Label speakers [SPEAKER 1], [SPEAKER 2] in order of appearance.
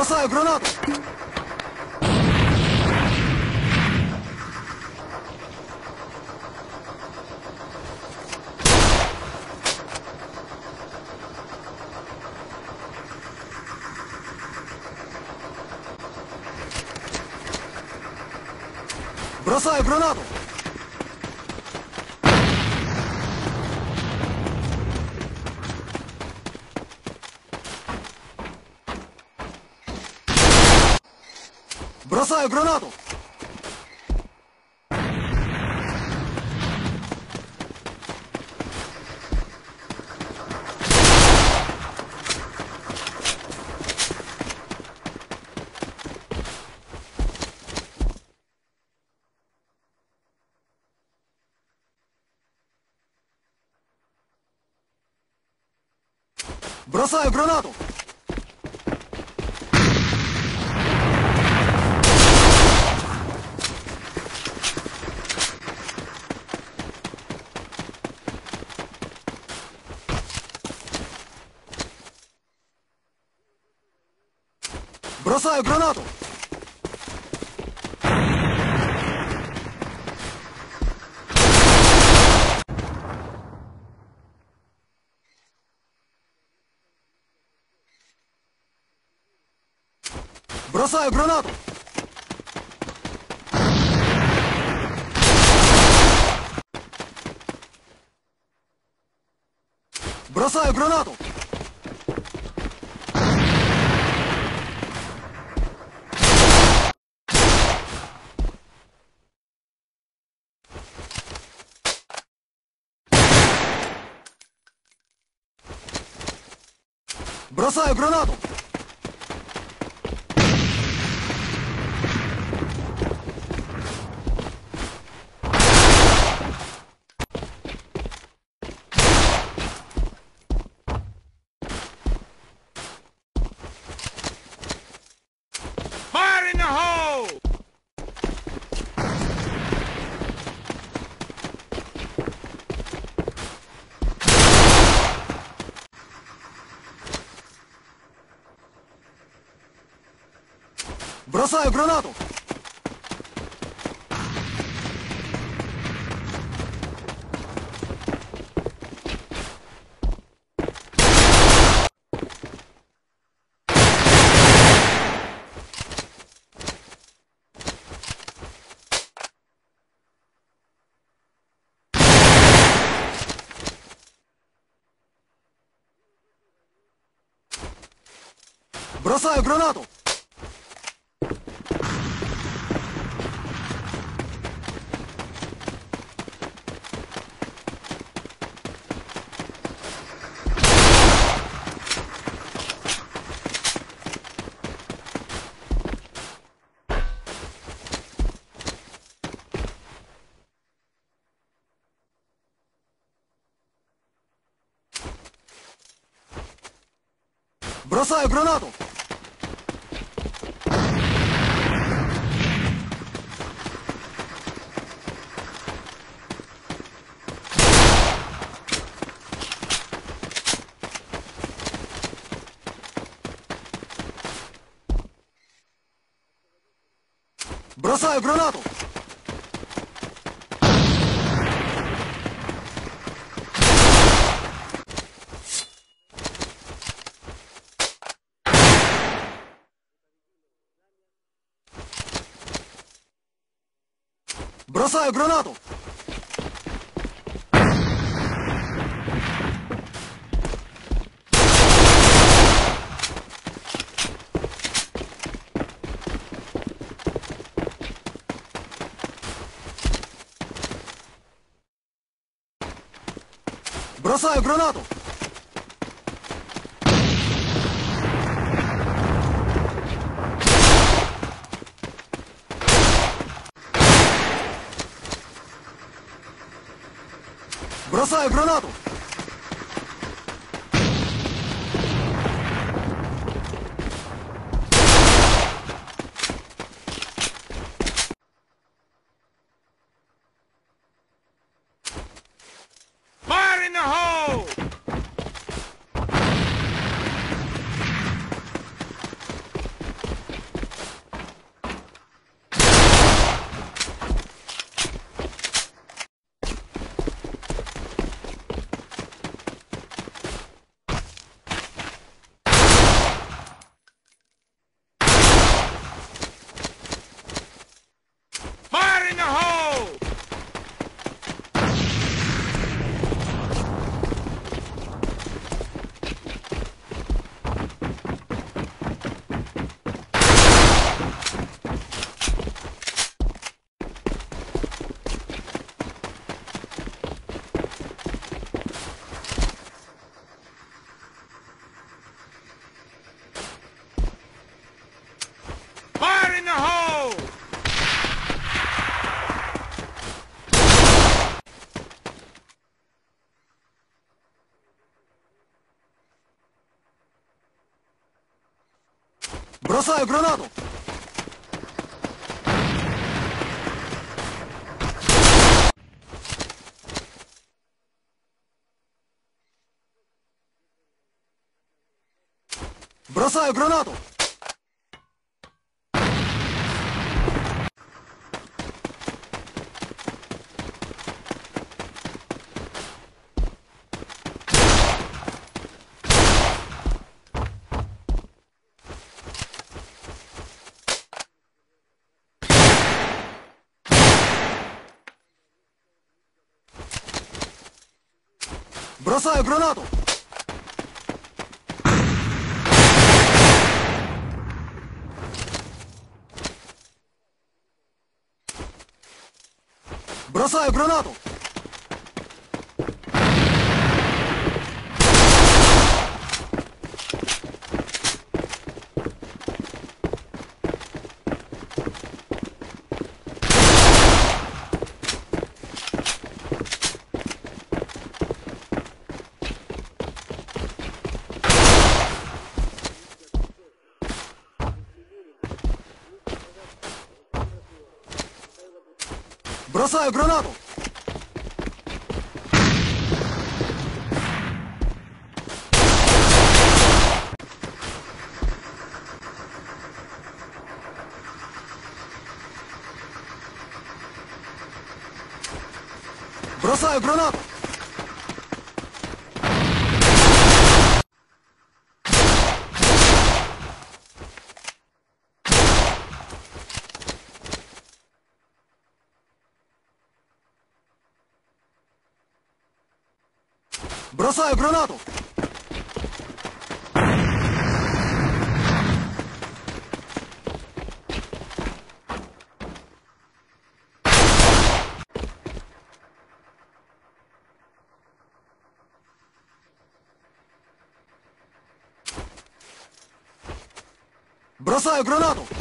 [SPEAKER 1] Бросаю гранату! Бросаю гранату! Бросаю гранату! Бросаю гранату! Бросаю гранату! Бросаю гранату! Бросаю гранату! Бросаю гранату! Бросаю гранату! Бросаю гранату! Бросаю гранату! Бросаю гранату! Бросаю гранату! Бросаю гранату!
[SPEAKER 2] Брюнату!
[SPEAKER 1] Бросаю гранату! Бросаю гранату! Бросаю гранату! Бросаю гранату! Бросаю гранату! Бросаю гранату! Бросаю гранату! Бросаю гранату!